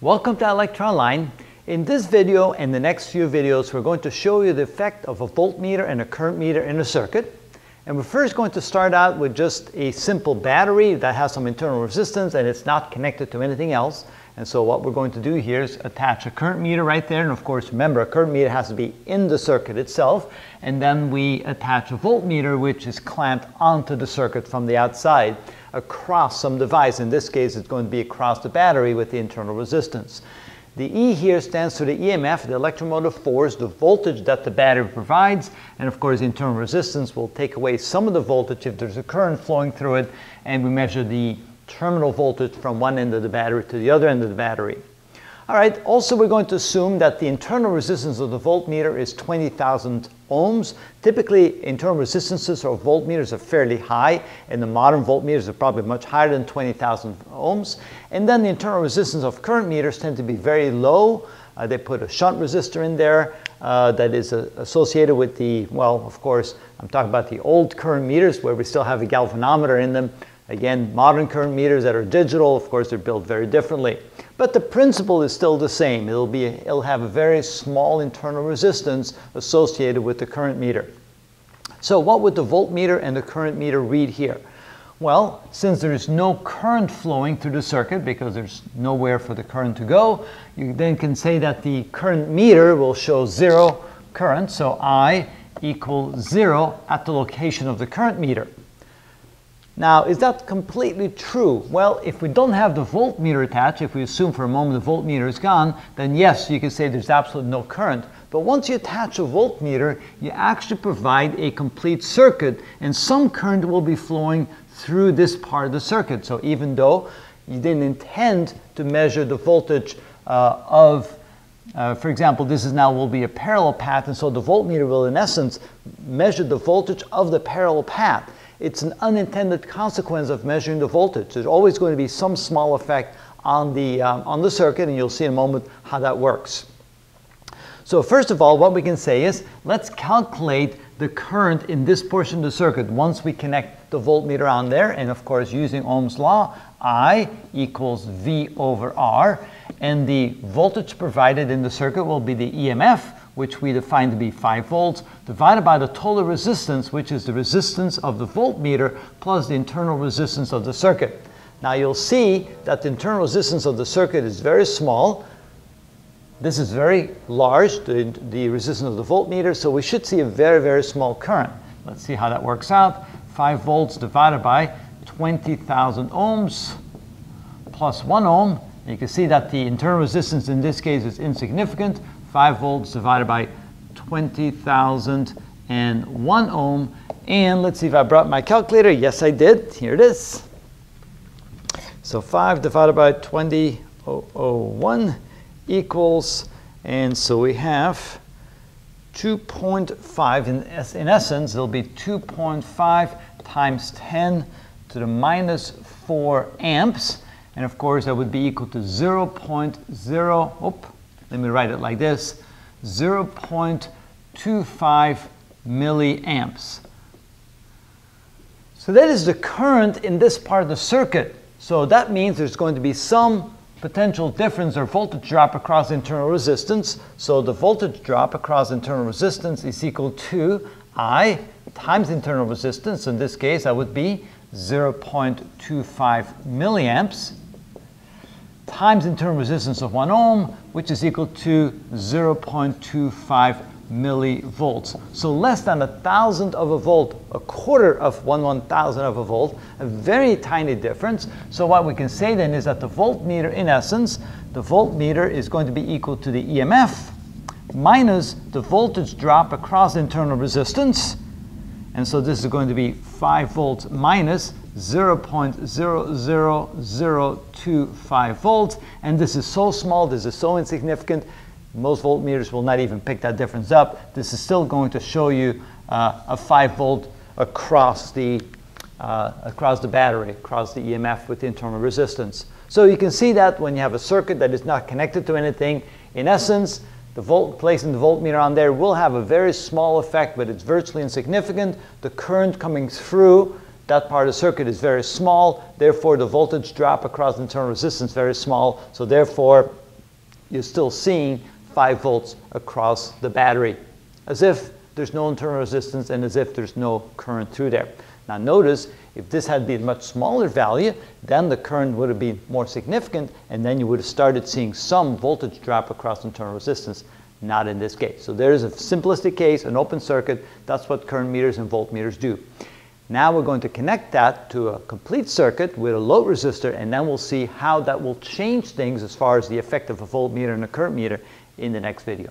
Welcome to ilectureonline. In this video and the next few videos, we're going to show you the effect of a voltmeter and a current meter in a circuit. And we're first going to start out with just a simple battery that has some internal resistance and it's not connected to anything else. And so what we're going to do here is attach a current meter right there. And of course, remember, a current meter has to be in the circuit itself. And then we attach a voltmeter, which is clamped onto the circuit from the outside across some device. In this case, it's going to be across the battery with the internal resistance. The E here stands for the EMF, the electromotive force, the voltage that the battery provides, and of course internal resistance will take away some of the voltage if there's a current flowing through it, and we measure the terminal voltage from one end of the battery to the other end of the battery. All right, also we're going to assume that the internal resistance of the voltmeter is 20,000 ohms. Typically, internal resistances of voltmeters are fairly high, and the modern voltmeters are probably much higher than 20,000 ohms. And then the internal resistance of current meters tend to be very low. Uh, they put a shunt resistor in there uh, that is uh, associated with the, well, of course, I'm talking about the old current meters where we still have a galvanometer in them. Again, modern current meters that are digital, of course, they're built very differently. But the principle is still the same. It'll, be, it'll have a very small internal resistance associated with the current meter. So what would the voltmeter and the current meter read here? Well, since there is no current flowing through the circuit because there's nowhere for the current to go, you then can say that the current meter will show zero current. So I equals zero at the location of the current meter. Now, is that completely true? Well, if we don't have the voltmeter attached, if we assume for a moment the voltmeter is gone, then yes, you can say there's absolutely no current. But once you attach a voltmeter, you actually provide a complete circuit, and some current will be flowing through this part of the circuit. So even though you didn't intend to measure the voltage uh, of uh, for example, this is now will be a parallel path, and so the voltmeter will, in essence, measure the voltage of the parallel path it's an unintended consequence of measuring the voltage. There's always going to be some small effect on the, um, on the circuit, and you'll see in a moment how that works. So first of all, what we can say is, let's calculate the current in this portion of the circuit once we connect the voltmeter on there. And of course, using Ohm's law, I equals V over R. And the voltage provided in the circuit will be the EMF, which we define to be 5 volts, divided by the total resistance, which is the resistance of the voltmeter plus the internal resistance of the circuit. Now you'll see that the internal resistance of the circuit is very small. This is very large, the, the resistance of the voltmeter, so we should see a very, very small current. Let's see how that works out. 5 volts divided by 20,000 ohms plus 1 ohm. You can see that the internal resistance in this case is insignificant. 5 volts divided by 20,001 ohm. And let's see if I brought my calculator. Yes, I did. Here it is. So 5 divided by 20,001 equals, and so we have 2.5. In, in essence, it'll be 2.5 times 10 to the minus 4 amps. And of course, that would be equal to 0 0.0, let me write it like this, 0.25 milliamps. So that is the current in this part of the circuit. So that means there's going to be some potential difference or voltage drop across internal resistance. So the voltage drop across internal resistance is equal to I times internal resistance. In this case, that would be 0.25 milliamps times internal resistance of 1 ohm, which is equal to 0.25 millivolts. So less than a thousandth of a volt, a quarter of one one thousandth of a volt, a very tiny difference. So what we can say then is that the voltmeter, in essence, the voltmeter is going to be equal to the EMF minus the voltage drop across internal resistance. And so this is going to be 5 volts minus 0.00025 volts. And this is so small, this is so insignificant, most voltmeters will not even pick that difference up. This is still going to show you uh, a 5 volt across the, uh, across the battery, across the EMF with the internal resistance. So you can see that when you have a circuit that is not connected to anything, in essence, the volt, placing the voltmeter on there will have a very small effect, but it's virtually insignificant. The current coming through that part of the circuit is very small, therefore the voltage drop across internal resistance is very small, so therefore you're still seeing 5 volts across the battery, as if there's no internal resistance and as if there's no current through there. Now notice, if this had been a much smaller value, then the current would have been more significant, and then you would have started seeing some voltage drop across internal resistance, not in this case. So there's a simplistic case, an open circuit, that's what current meters and voltmeters do. Now we're going to connect that to a complete circuit with a load resistor, and then we'll see how that will change things as far as the effect of a voltmeter and a current meter in the next video.